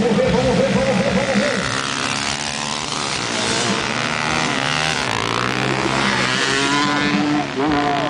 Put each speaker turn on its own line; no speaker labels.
Vamos ver, vamos ver, vamos ver, vamos ver.